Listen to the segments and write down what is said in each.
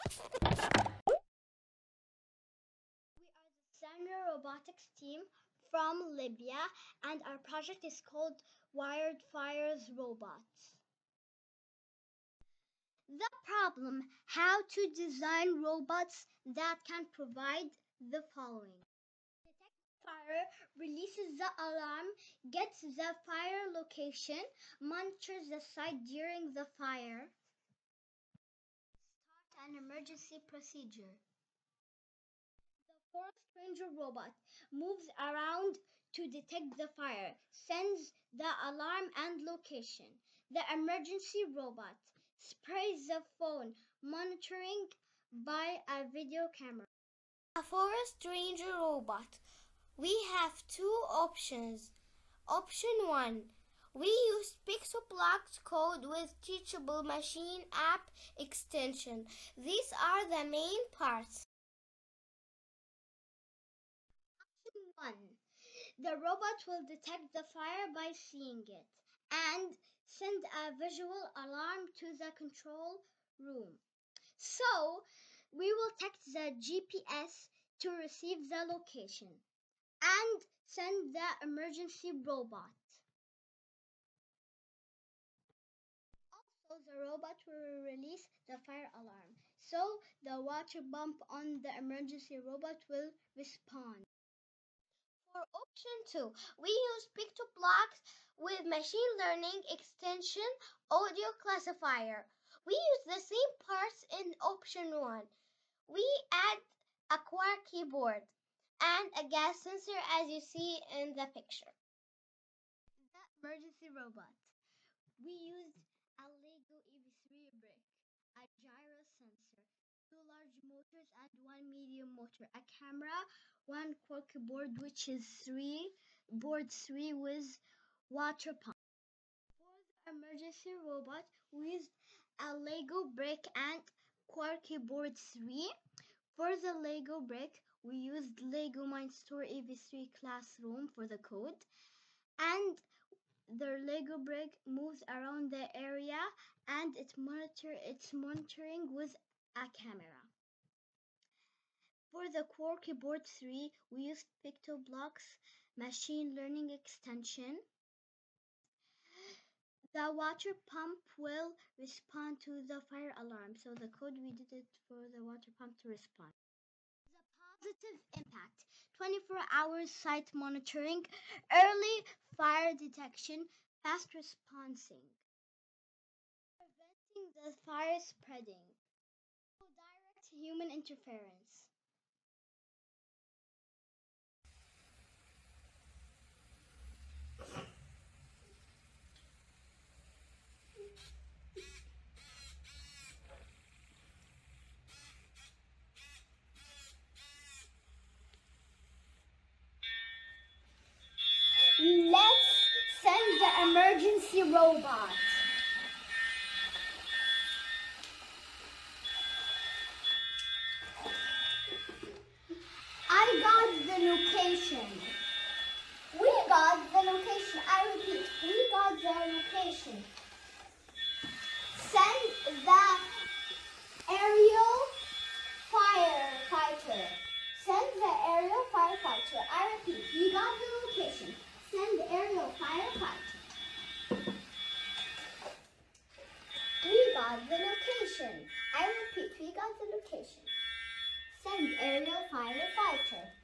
We are the Samuel Robotics team from Libya, and our project is called Wired Fires Robots. The problem how to design robots that can provide the following detects fire, releases the alarm, gets the fire location, monitors the site during the fire, an emergency procedure. The Forest Ranger robot moves around to detect the fire, sends the alarm and location. The emergency robot sprays the phone, monitoring by a video camera. A forest ranger robot. We have two options. Option 1. We use Pictoblox code with Teachable Machine app extension. These are the main parts. Option 1. The robot will detect the fire by seeing it and send a visual alarm to the control room. So, we will text the GPS to receive the location and send the emergency robot. Robot will release the fire alarm. So, the water pump on the emergency robot will respond. For option 2, we use Pictoblox with machine learning extension audio classifier. We use the same parts in option 1. We add a Quark keyboard and a gas sensor as you see in the picture. The emergency robot. We used a Lego EV3 brick, a gyro sensor, two large motors and one medium motor, a camera, one Quark board which is three board three with water pump. For the emergency robot, we used a Lego brick and Quark board 3. For the Lego brick, we used Lego Mindstorm EV3 classroom for the code. And the Lego brick moves around the area and it monitor it's monitoring with a camera. For the Quark board 3, we used Pictoblox machine learning extension. The water pump will respond to the fire alarm. So the code we did it for the water pump to respond. The positive impact 24 hours site monitoring, early fire detection, fast responding, preventing the fire spreading, human interference. Let's send the emergency robot. I got the location. We got the location. I repeat, we got the location. Send the aerial firefighter. Send the aerial firefighter. I repeat, we got the location. Send the aerial firefighter. We got the location. I repeat, we got the location. Send aerial firefighter.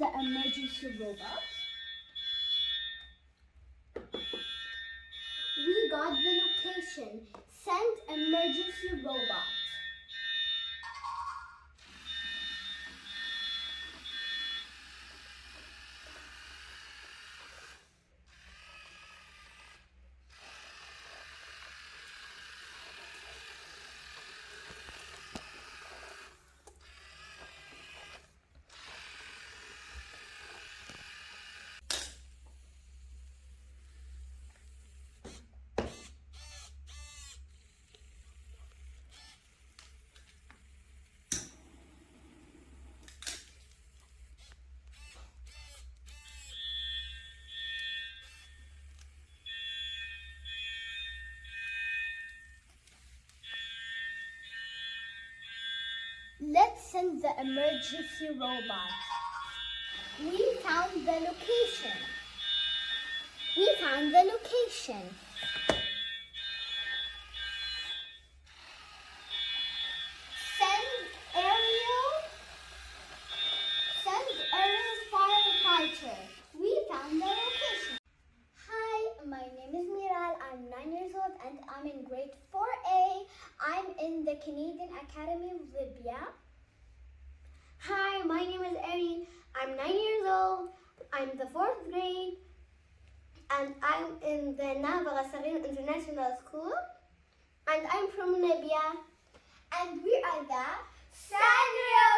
The emergency robot. We got the location. Send emergency robot. Send the emergency robot. We found the location. We found the location. Send aerial. Send aerial firefighter. We found the location. Hi, my name is Miral. I'm nine years old and I'm in grade 4A. I'm in the Canadian Academy of Libya. I'm the fourth grade and I'm in the Nava International School and I'm from Libya and we are the Sandra